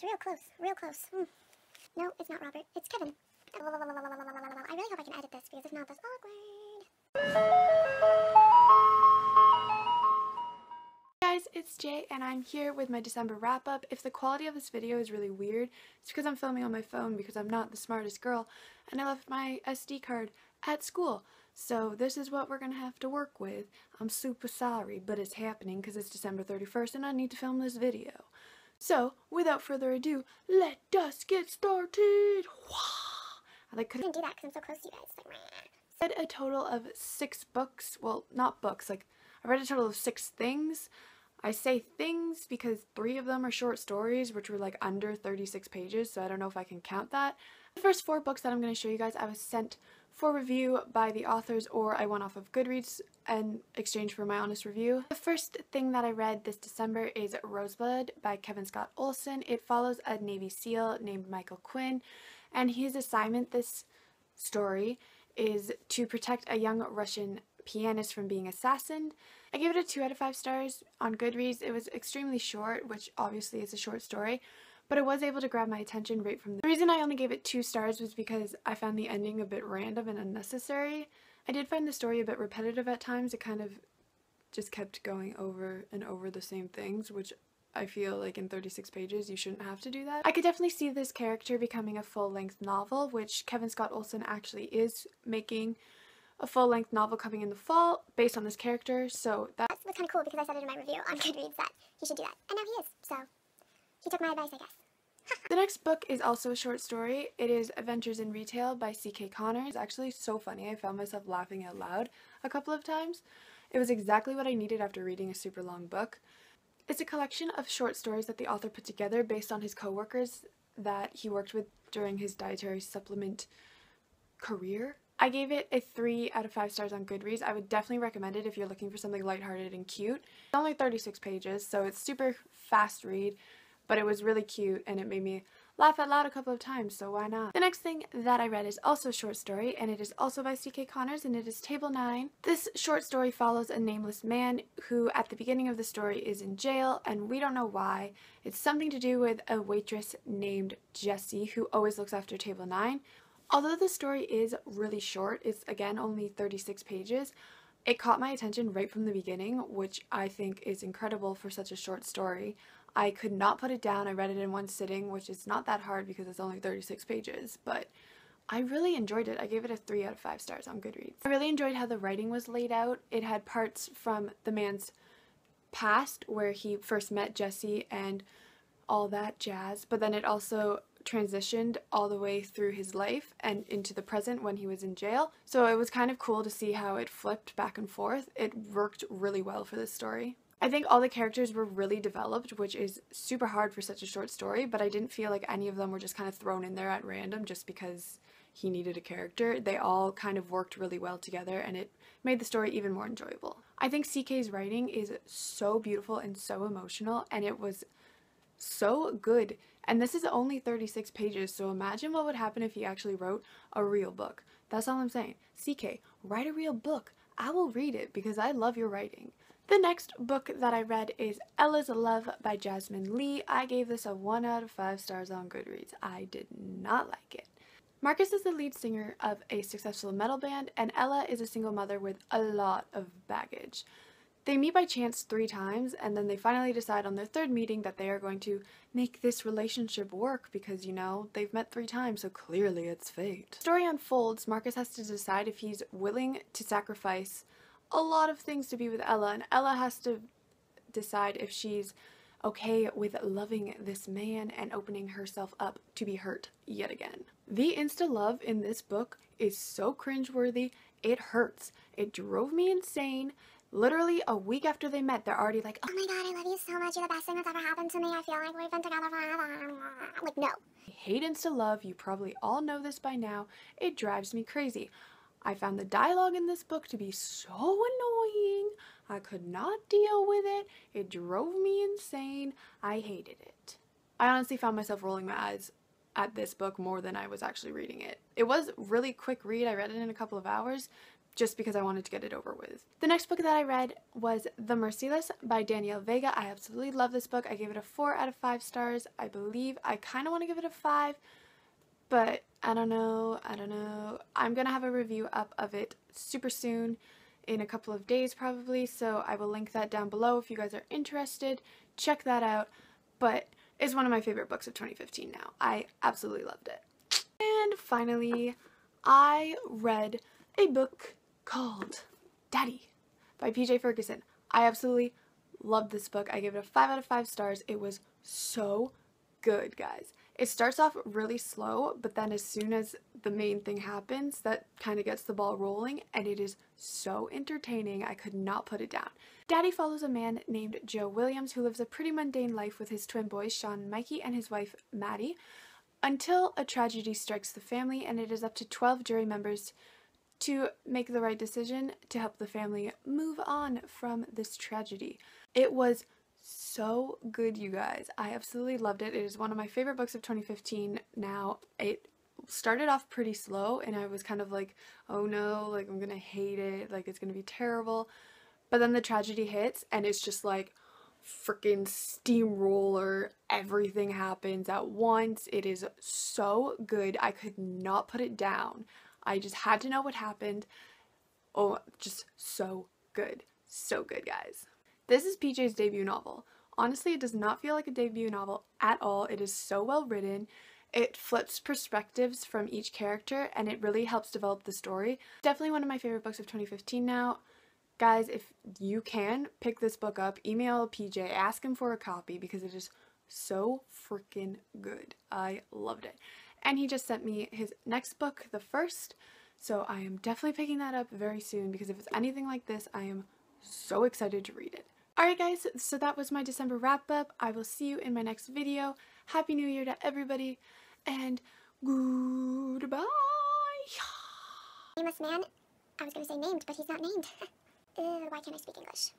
was real close, real close. Hmm. No, it's not Robert. It's Kevin. I really hope I can edit this because if not, that's awkward. guys, it's Jay and I'm here with my December wrap up. If the quality of this video is really weird, it's because I'm filming on my phone because I'm not the smartest girl and I left my SD card at school. So this is what we're to have to work with. I'm super sorry, but it's happening because it's December 31st and I need to film this video. So, without further ado, let us get started! I like couldn't do that because I'm so close to you guys. Like, I read a total of six books. Well, not books, like I read a total of six things. I say things because three of them are short stories, which were like under 36 pages, so I don't know if I can count that. The first four books that I'm going to show you guys, I was sent for review by the authors or I went off of Goodreads in exchange for my honest review. The first thing that I read this December is Rosebud by Kevin Scott Olson. It follows a Navy SEAL named Michael Quinn and his assignment this story is to protect a young Russian pianist from being assassinated. I gave it a 2 out of 5 stars on Goodreads. It was extremely short, which obviously is a short story, but it was able to grab my attention right from the, the reason I only gave it two stars was because I found the ending a bit random and unnecessary. I did find the story a bit repetitive at times. It kind of just kept going over and over the same things, which I feel like in 36 pages you shouldn't have to do that. I could definitely see this character becoming a full-length novel, which Kevin Scott Olson actually is making a full-length novel coming in the fall based on this character, so that was kind of cool because I said it in my review on Goodreads that he should do that. And now he is, so he took my advice, I guess. the next book is also a short story. It is Adventures in Retail by C.K. Connors. It's actually so funny. I found myself laughing out loud a couple of times. It was exactly what I needed after reading a super long book. It's a collection of short stories that the author put together based on his coworkers that he worked with during his dietary supplement career. I gave it a 3 out of 5 stars on Goodreads. I would definitely recommend it if you're looking for something lighthearted and cute. It's only 36 pages, so it's super fast read, but it was really cute and it made me laugh out loud a couple of times, so why not? The next thing that I read is also a short story, and it is also by C.K. Connors, and it is Table 9. This short story follows a nameless man who, at the beginning of the story, is in jail, and we don't know why. It's something to do with a waitress named Jessie, who always looks after Table 9. Although the story is really short, it's again only 36 pages, it caught my attention right from the beginning, which I think is incredible for such a short story. I could not put it down. I read it in one sitting, which is not that hard because it's only 36 pages, but I really enjoyed it. I gave it a 3 out of 5 stars on Goodreads. I really enjoyed how the writing was laid out. It had parts from the man's past where he first met Jesse and all that jazz, but then it also transitioned all the way through his life and into the present when he was in jail. So it was kind of cool to see how it flipped back and forth. It worked really well for this story. I think all the characters were really developed, which is super hard for such a short story, but I didn't feel like any of them were just kind of thrown in there at random just because he needed a character. They all kind of worked really well together and it made the story even more enjoyable. I think CK's writing is so beautiful and so emotional and it was so good. And this is only 36 pages, so imagine what would happen if he actually wrote a real book. That's all I'm saying. CK, write a real book. I will read it because I love your writing. The next book that I read is Ella's Love by Jasmine Lee. I gave this a 1 out of 5 stars on Goodreads. I did not like it. Marcus is the lead singer of a successful metal band, and Ella is a single mother with a lot of baggage. They meet by chance three times, and then they finally decide on their third meeting that they are going to make this relationship work because, you know, they've met three times, so clearly it's fate. The story unfolds, Marcus has to decide if he's willing to sacrifice a lot of things to be with Ella, and Ella has to decide if she's okay with loving this man and opening herself up to be hurt yet again. The insta love in this book is so cringeworthy, it hurts. It drove me insane. Literally a week after they met, they're already like, oh my god, I love you so much. You're the best thing that's ever happened to me. I feel like we've been together forever. Like, no. I hate insta love. You probably all know this by now. It drives me crazy. I found the dialogue in this book to be so annoying. I could not deal with it. It drove me insane. I hated it. I honestly found myself rolling my eyes at this book more than I was actually reading it. It was really quick read. I read it in a couple of hours, just because I wanted to get it over with. The next book that I read was The Merciless by Danielle Vega. I absolutely love this book. I gave it a 4 out of 5 stars. I believe I kind of want to give it a 5, but I don't know. I don't know. I'm going to have a review up of it super soon in a couple of days probably, so I will link that down below if you guys are interested. Check that out. But it's one of my favorite books of 2015 now. I absolutely loved it. And finally, I read a book called Daddy by PJ Ferguson. I absolutely loved this book. I gave it a 5 out of 5 stars. It was so good, guys. It starts off really slow, but then as soon as the main thing happens, that kind of gets the ball rolling, and it is so entertaining. I could not put it down. Daddy follows a man named Joe Williams who lives a pretty mundane life with his twin boys, Sean Mikey, and his wife, Maddie, until a tragedy strikes the family, and it is up to 12 jury members to make the right decision to help the family move on from this tragedy. It was so good, you guys. I absolutely loved it. It is one of my favorite books of 2015 now. It started off pretty slow and I was kind of like, oh no, like I'm gonna hate it, like it's gonna be terrible. But then the tragedy hits and it's just like freaking steamroller. Everything happens at once. It is so good. I could not put it down. I just had to know what happened. Oh, just so good. So good, guys. This is PJ's debut novel. Honestly, it does not feel like a debut novel at all. It is so well written. It flips perspectives from each character and it really helps develop the story. Definitely one of my favorite books of 2015 now. Guys, if you can, pick this book up, email PJ, ask him for a copy because it is so freaking good. I loved it. And he just sent me his next book, the first, so I am definitely picking that up very soon because if it's anything like this, I am so excited to read it. Alright guys, so that was my December wrap up. I will see you in my next video. Happy New Year to everybody, and goodbye! Famous man. I was gonna say named, but he's not named. why can't I speak English?